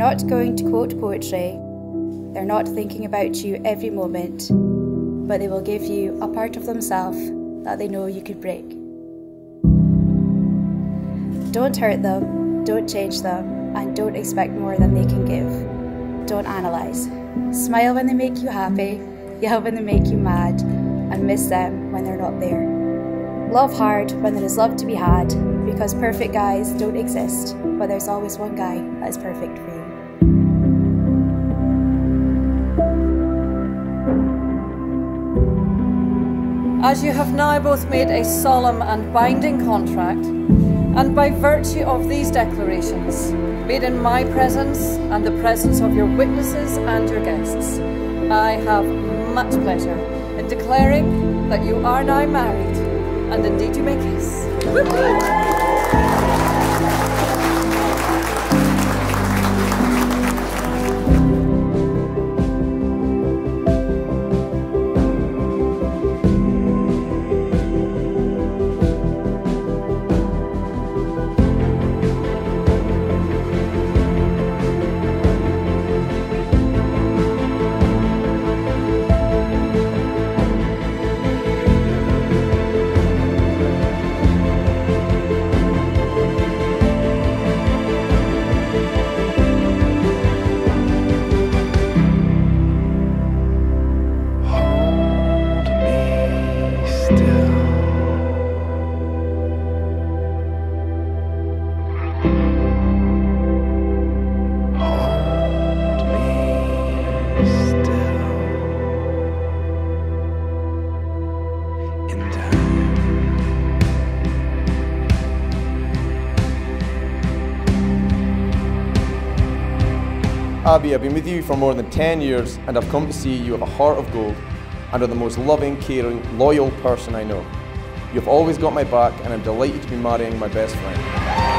not going to quote poetry, they're not thinking about you every moment, but they will give you a part of themselves that they know you could break. Don't hurt them, don't change them, and don't expect more than they can give. Don't analyse. Smile when they make you happy, yell when they make you mad, and miss them when they're not there. Love hard when there is love to be had, because perfect guys don't exist, but there's always one guy that is perfect for you. As you have now both made a solemn and binding contract, and by virtue of these declarations, made in my presence and the presence of your witnesses and your guests, I have much pleasure in declaring that you are now married, and indeed you may kiss. Abbie, I've been with you for more than 10 years and I've come to see you have a heart of gold and are the most loving, caring, loyal person I know. You've always got my back and I'm delighted to be marrying my best friend.